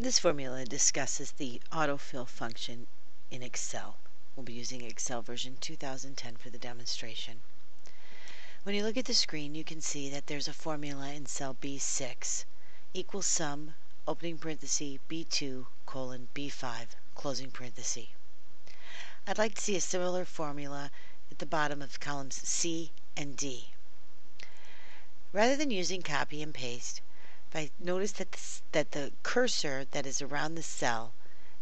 This formula discusses the autofill function in Excel. We'll be using Excel version 2010 for the demonstration. When you look at the screen, you can see that there's a formula in cell B6 equals sum, opening parenthesis, B2, colon, B5, closing parenthesis. I'd like to see a similar formula at the bottom of columns C and D. Rather than using copy and paste, if I notice that the, that the cursor that is around the cell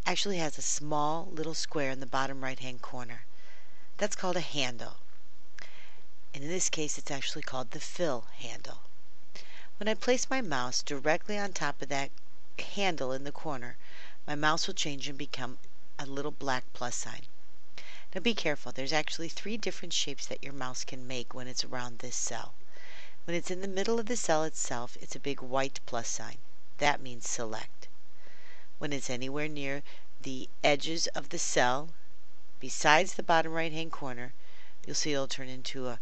actually has a small little square in the bottom right hand corner. That's called a handle. And in this case, it's actually called the fill handle. When I place my mouse directly on top of that handle in the corner, my mouse will change and become a little black plus sign. Now be careful, there's actually three different shapes that your mouse can make when it's around this cell. When it's in the middle of the cell itself, it's a big white plus sign. That means select. When it's anywhere near the edges of the cell, besides the bottom right hand corner, you'll see it'll turn into a,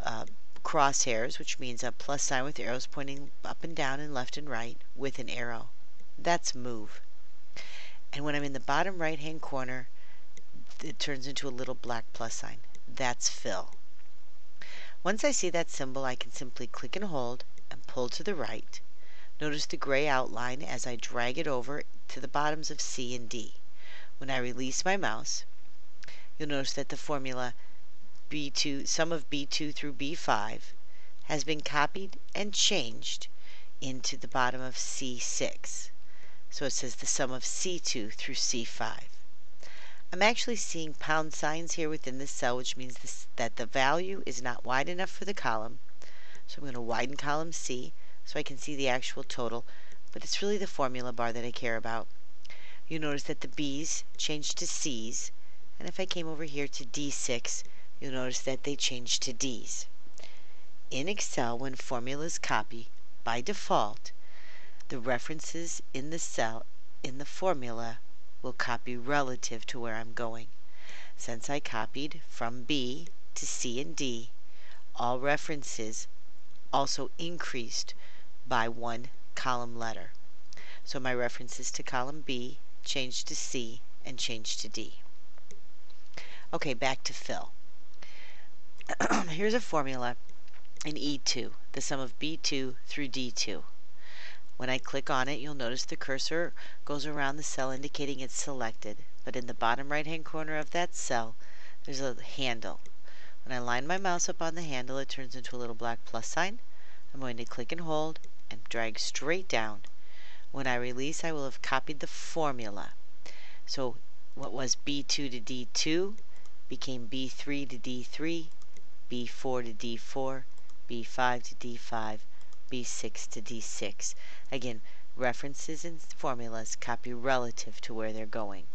a crosshairs, which means a plus sign with arrows pointing up and down and left and right with an arrow. That's move. And when I'm in the bottom right hand corner, it turns into a little black plus sign. That's fill. Once I see that symbol, I can simply click and hold and pull to the right. Notice the gray outline as I drag it over to the bottoms of C and D. When I release my mouse, you'll notice that the formula B2, sum of B2 through B5 has been copied and changed into the bottom of C6. So it says the sum of C2 through C5. I'm actually seeing pound signs here within this cell, which means this, that the value is not wide enough for the column. So I'm going to widen column C so I can see the actual total, but it's really the formula bar that I care about. You notice that the B's changed to C's, and if I came over here to D6, you'll notice that they changed to D's. In Excel, when formulas copy, by default, the references in the cell in the formula will copy relative to where I'm going. Since I copied from B to C and D, all references also increased by one column letter. So my references to column B changed to C and changed to D. Okay, back to fill. Here's a formula in E2, the sum of B2 through D2. When I click on it, you'll notice the cursor goes around the cell indicating it's selected, but in the bottom right hand corner of that cell, there's a handle. When I line my mouse up on the handle, it turns into a little black plus sign. I'm going to click and hold and drag straight down. When I release, I will have copied the formula. So what was B2 to D2 became B3 to D3, B4 to D4, B5 to D5, B6 to D6. Again, references and formulas copy relative to where they're going.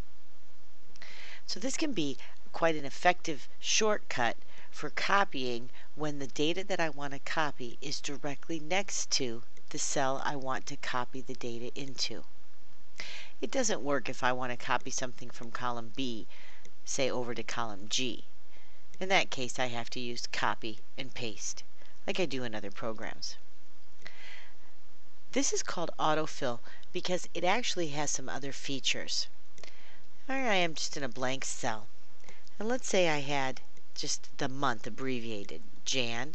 So this can be quite an effective shortcut for copying when the data that I want to copy is directly next to the cell I want to copy the data into. It doesn't work if I want to copy something from column B, say over to column G. In that case, I have to use copy and paste, like I do in other programs. This is called autofill because it actually has some other features. Here I am just in a blank cell. And let's say I had just the month abbreviated, Jan.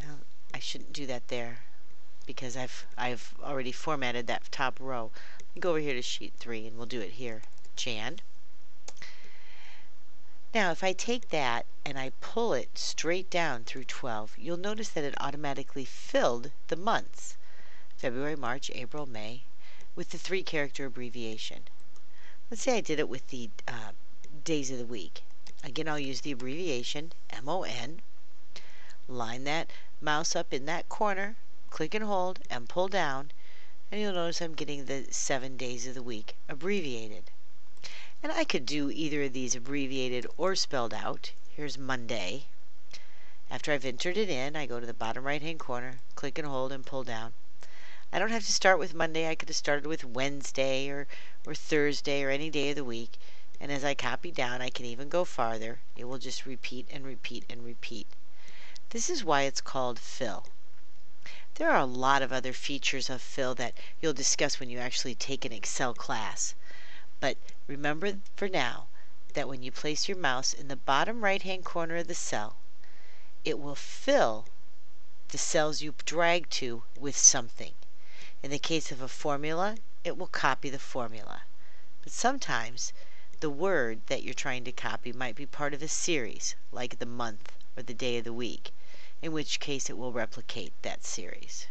Well, I shouldn't do that there because I've I've already formatted that top row. Let me go over here to sheet 3 and we'll do it here. Jan. Now if I take that and I pull it straight down through 12, you'll notice that it automatically filled the months, February, March, April, May, with the three character abbreviation. Let's say I did it with the uh, days of the week. Again, I'll use the abbreviation MON, line that mouse up in that corner, click and hold, and pull down, and you'll notice I'm getting the seven days of the week abbreviated. And I could do either of these abbreviated or spelled out. Here's Monday. After I've entered it in, I go to the bottom right hand corner, click and hold and pull down. I don't have to start with Monday. I could have started with Wednesday or, or Thursday or any day of the week. And as I copy down, I can even go farther. It will just repeat and repeat and repeat. This is why it's called fill. There are a lot of other features of fill that you'll discuss when you actually take an Excel class. But remember for now that when you place your mouse in the bottom right hand corner of the cell, it will fill the cells you drag to with something. In the case of a formula, it will copy the formula. But sometimes the word that you're trying to copy might be part of a series, like the month or the day of the week, in which case it will replicate that series.